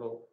Hello.